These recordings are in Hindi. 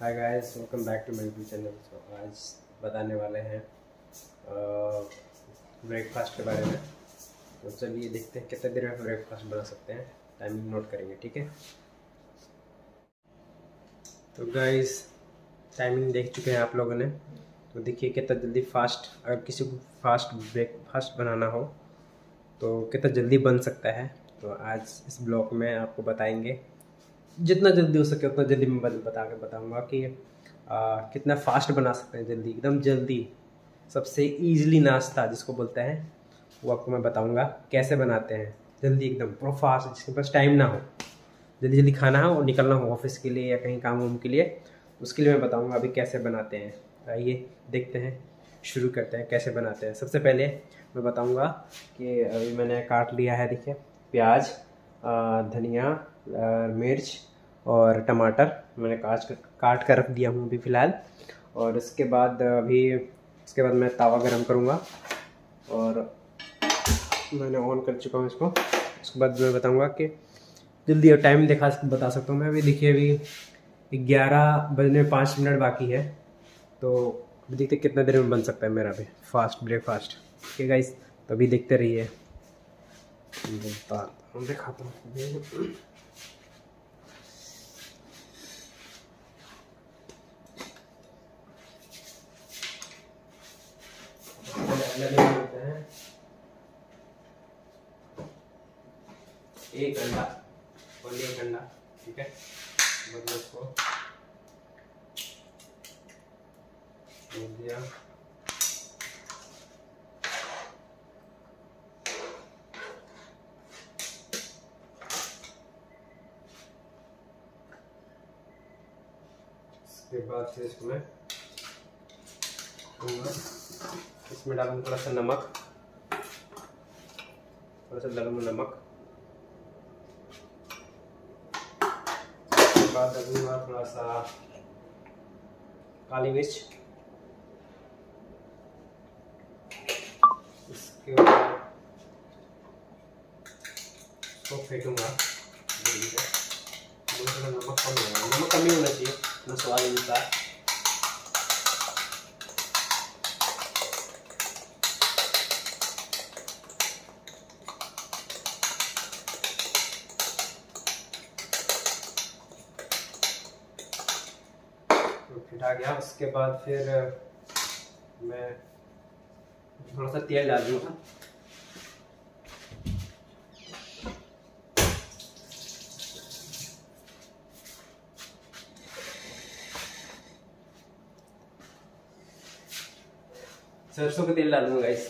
Hi guys welcome back to my YouTube channel तो आज बताने वाले हैं ब्रेकफास्ट के बारे में। तो चलिए देखते हैं कितने देर में ब्रेकफास्ट बना सकते हैं। टाइमिंग नोट करेंगे, ठीक है? तो गाइस टाइमिंग देख चुके हैं आप लोगों ने। तो देखिए कितना जल्दी फास्ट अगर किसी को फास्ट ब्रेकफास्ट बनाना हो तो कितना जल्दी बन सकता है। तो आज इस ब्लॉग में आपको बताएँगे जितना जल्दी हो सके उतना जल्दी मैं बता के बताऊँगा कि आ, कितना फास्ट बना सकते हैं जल्दी एकदम जल्दी। सबसे ईजिली नाश्ता जिसको बोलते हैं वो आपको मैं बताऊँगा कैसे बनाते हैं। जल्दी एकदम प्रो फास्ट जिसके पास टाइम ना हो। जल्दी जल्दी खाना हो और निकलना हो ऑफ़िस के लिए या कहीं काम वाम के लिए उसके लिए मैं बताऊँगा अभी कैसे बनाते हैं। आइए देखते हैं शुरू करते हैं कैसे बनाते हैं। सबसे पहले मैं बताऊँगा कि अभी मैंने काट लिया है देखिए प्याज धनिया मिर्च और टमाटर मैंने काट कर काट कर रख दिया हूँ अभी फ़िलहाल। और इसके बाद अभी, इसके बाद मैं तावा गरम करूँगा। और मैंने ऑन कर चुका हूँ इसको। उसके बाद मैं बताऊँगा कि जल्दी और टाइम दिखा बता सकता हूँ मैं। अभी देखिए, अभी ग्यारह बजने में पाँच मिनट बाकी है। तो अभी देखते कितना देर में बन सकता है मेरा अभी फास्ट ब्रेकफास्ट ठीक है गाइस तो अभी देखते रहिए। दिखाता हूँ लगे होते हैं एक अंडा और एक अंडा ठीक है? मतलब उसको। दिया। इसके बाद फिर इसको मैं इसमें डालूँगा थोड़ा सा नमक। थोड़ा सा डालूँगा नमक। बाद डालूँगा थोड़ा सा काली मिर्च। इसके इसको फेंकूँगा नमक कम होगा नमक कम ही होना चाहिए अपना स्वाद अनुसार फिटा गया। उसके बाद फिर मैं थोड़ा सा तेल डाल दूँगा सरसों का तेल डालूँगा इस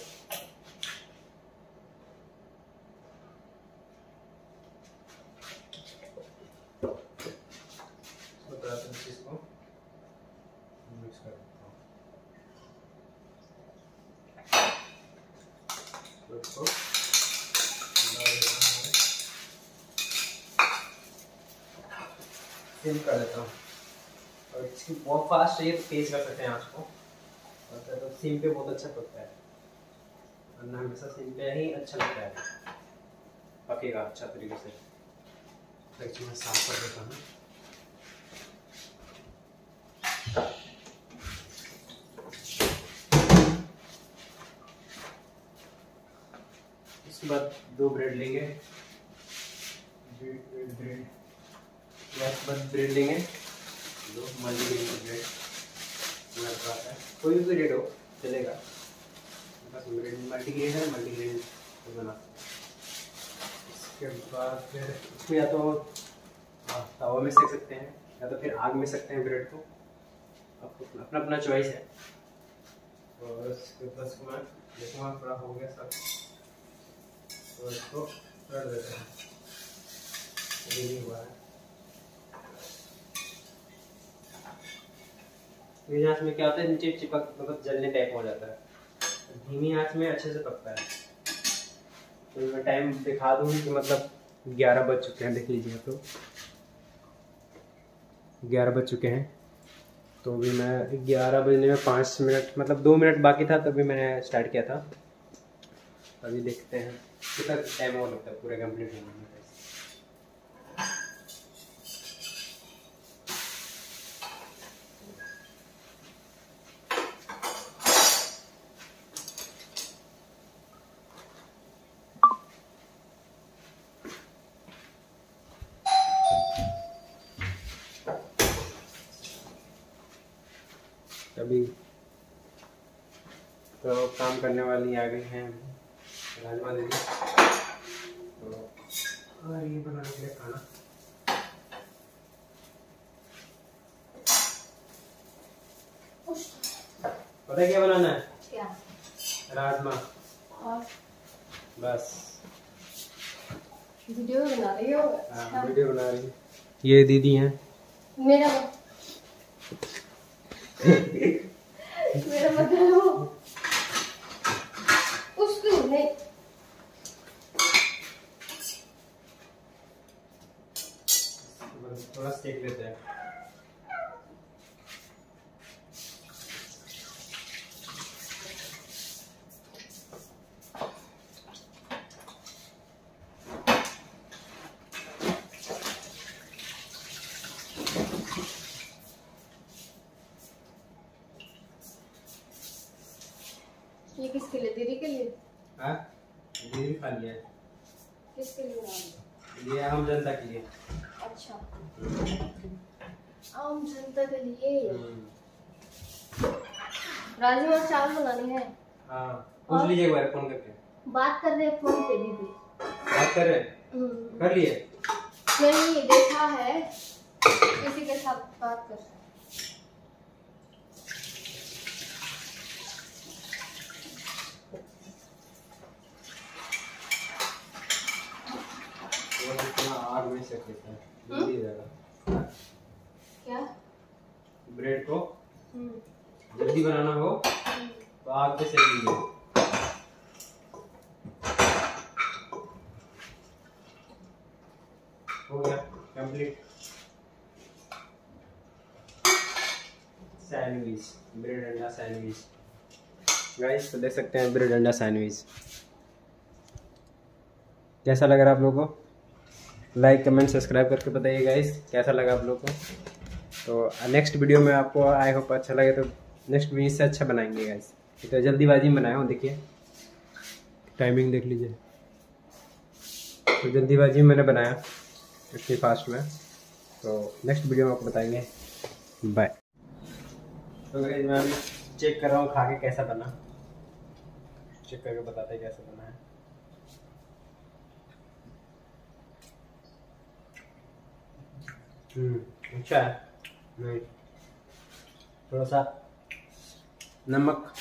सिम कर देता हूँ और इसकी बहुत फास्ट तो तेज कर सकते हैं आँच को और तो सिम पे बहुत अच्छा पकता है वरना हमेशा सिम पे ही अच्छा लगता है पकेगा अच्छा तरीके से मैं साफ़ कर देता हूँ बाद दो ब्रेड लेंगे। ब्रेड ब्रेड लेंगे। दो मल्टीग्रेन ब्रेड है। कोई भी ब्रेड हो, चलेगा। बस ब्रेड मल्टीग्रेन है मल्टीग्रेन बना इसके बाद फिर इसको या तो तवा में सेक सकते हैं, या तो फिर आग में सकते हैं ब्रेड को। आपको अपना अपना चॉइस है। और इसके बाद मैं देखूँगा थोड़ा हो गया सब तो इसको कर देते हैं रेडी हुआ है आँच में क्या होता है? नीचे चिपक मतलब जलने टाइप हो जाता है। धीमी आँच में अच्छे से पकता है। तो मैं टाइम दिखा दूँ कि मतलब ग्यारह बज चुके हैं, देख लीजिए तो। ग्यारह बज चुके हैं। तो अभी मैं ग्यारह बजने में पाँच मिनट मतलब दो मिनट बाकी था, तभी मैंने स्टार्ट किया था। अभी देखते हैं। कितना टाइम और लगता है? पूरा कंप्लीट होने में तो काम करने वाली आ गई हैं। राजमा दीदी तो और ये बनाने के लिए खाना। पता क्या बनाना है? क्या? राजमा। और? बस। वीडियो बना रही हो? हाँ, वीडियो बना रही ये दीदी हैं। मेरा मेरा मतलब उसको नहीं बस थोड़ा सेक लेते हैं ये किसके लिए? दीदी के लिए? हाँ? दीदी खा लिया है किसके लिए? ये आम जनता के लिए। अच्छा। आम जनता के लिए? हम्म, राजमा चावल बनानी है। हाँ पूछ लीजिए एक बार फ़ोन करके। बात कर रहे फ़ोन पे दीदी। बात कर रहे हम्म, कर लिए? नहीं देखा है। किसी के साथ बात कर रहे हैं। वो इतना हम्म? क्या? ब्रेड को हम्म, जल्दी बनाना हो हम्म। तो आग पे सेक लीजिए हो गया कंप्लीट सैंडविच ब्रेड अंडा सैंडविच गाइस तो देख सकते हैं ब्रेड अंडा सैंडविच कैसा लग रहा है आप लोगों को? लाइक कमेंट सब्सक्राइब करके बताइए गाइस कैसा लगा आप लोगों को? तो नेक्स्ट वीडियो में आपको आई होप अच्छा लगे तो नेक्स्ट वीडियो इससे अच्छा बनाएँगे गाइस तो जल्दीबाजी में बनाया हूँ, देखिए। टाइमिंग देख लीजिए। तो जल्दीबाजी में मैंने बनाया, इतनी फास्ट में। तो नेक्स्ट वीडियो में आपको बताएँगे। बाय तो मैं चेक कर रहा हूँ खा के कैसा बना। चेक करके बताते कैसा बना है। अच्छा है। नहीं। थोड़ा सा नमक।